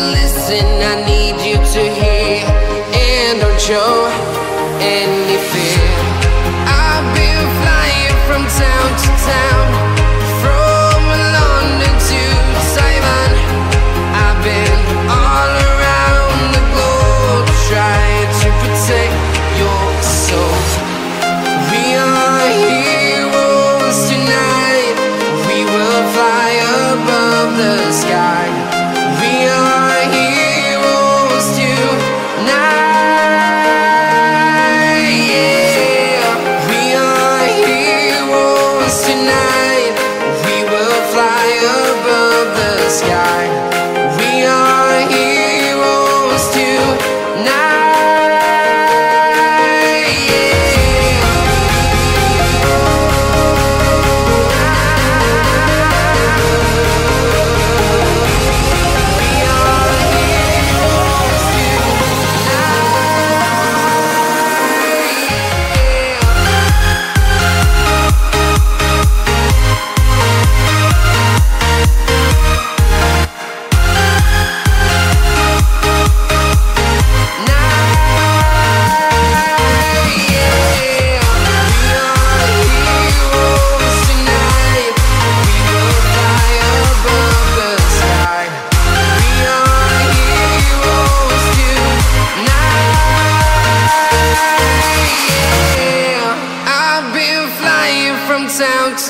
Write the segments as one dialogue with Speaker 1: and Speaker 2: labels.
Speaker 1: listen. I need.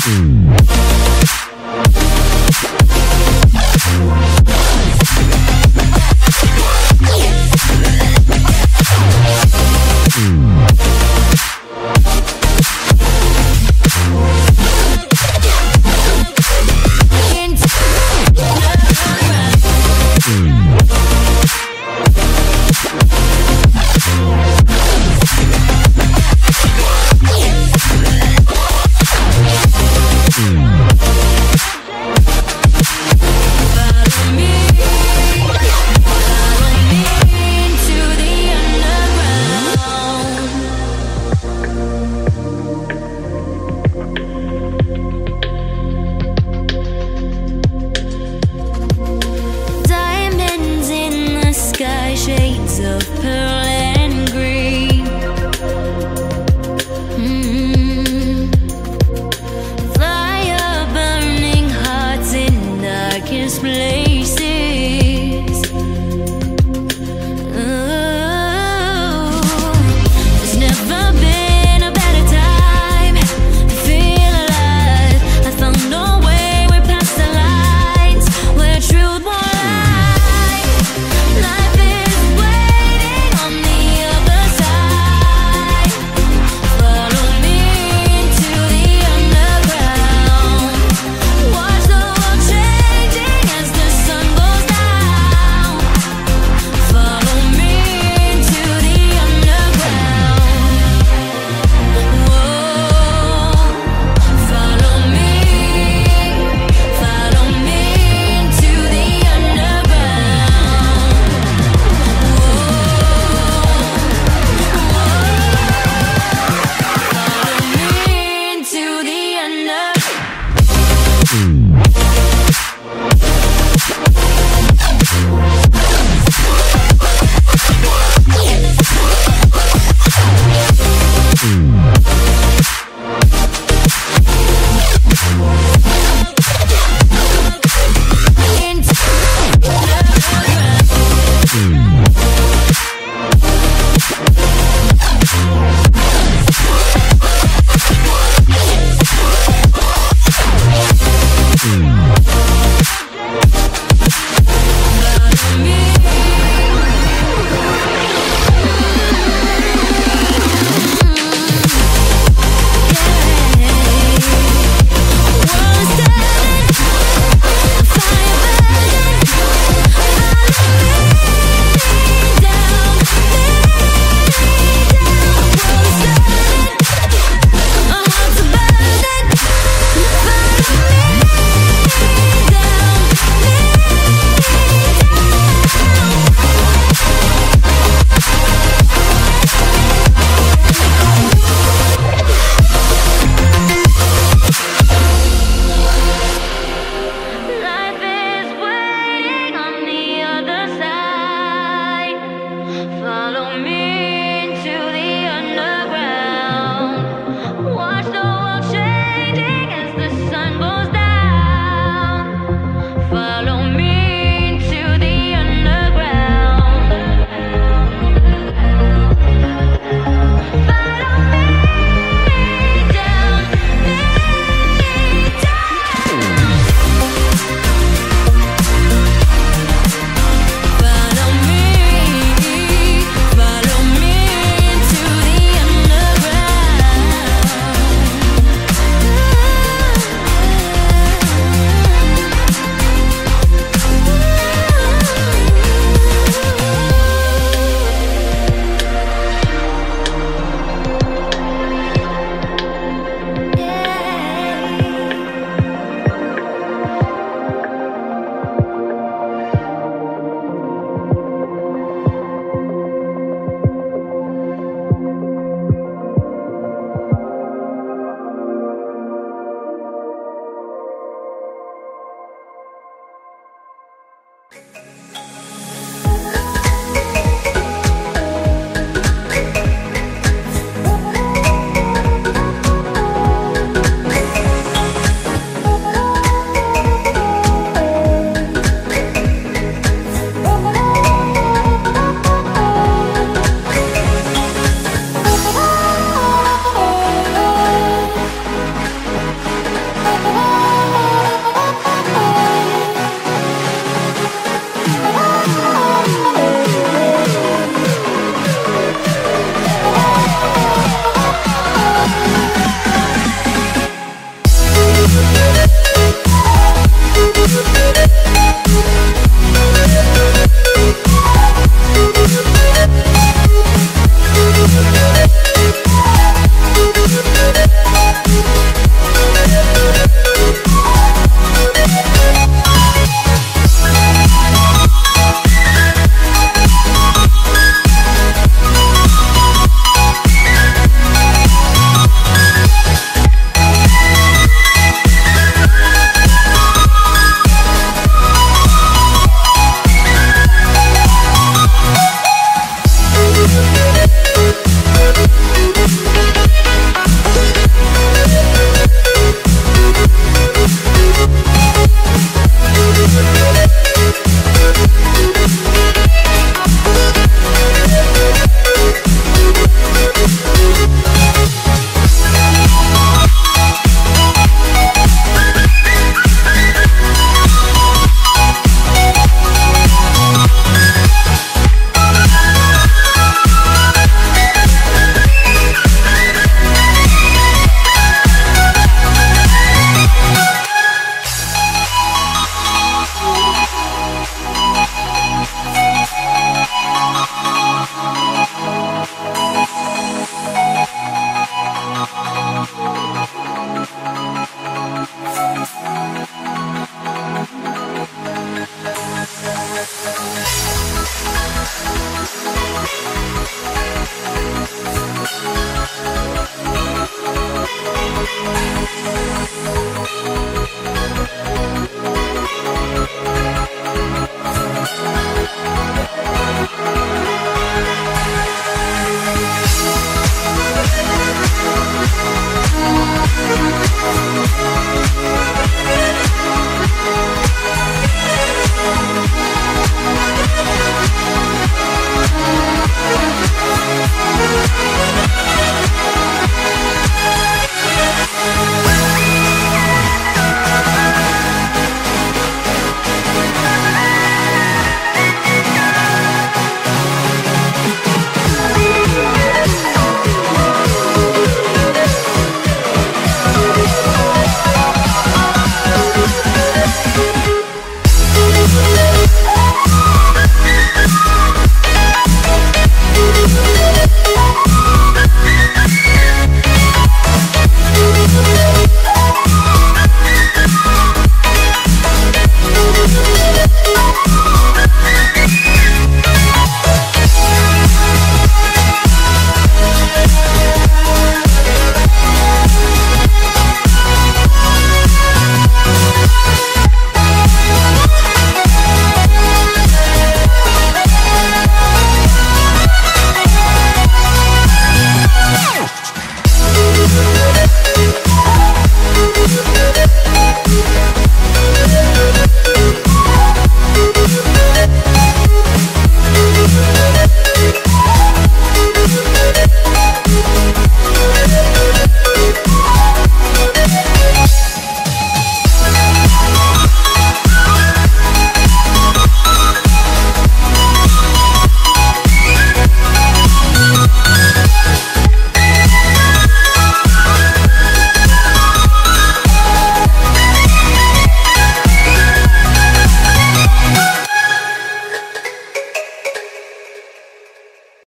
Speaker 1: Mm.